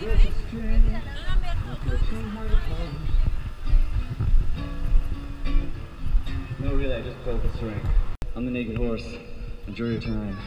No, really, I just pulled the string. I'm the naked horse. Enjoy your time.